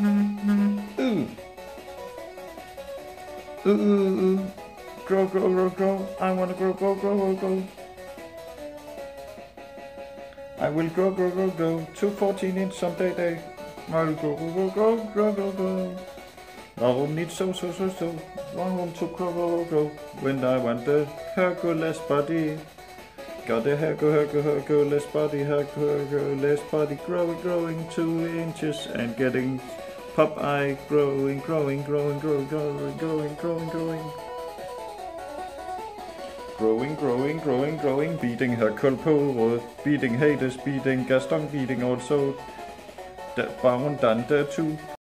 Ooh. Ooh, ooh, ooh. Grow, grow, grow, grow. I wanna grow, grow, grow, grow, grow. I will grow, grow, grow, grow to 14 inch someday, day. I will grow, grow, grow, grow, grow, grow. I need so, so, so, so. One room to grow, grow, grow, grow. When I want the Hercules body. Got the Hercu, Hercu, Hercules body, Hercu, Hercules body growing, growing two inches and getting Popeye growing, growing, growing, growing, growing, growing, growing, growing. Growing, growing, growing, growing, beating Hercule Poirot, beating Hades, beating Gaston, beating also the Baron Dante too.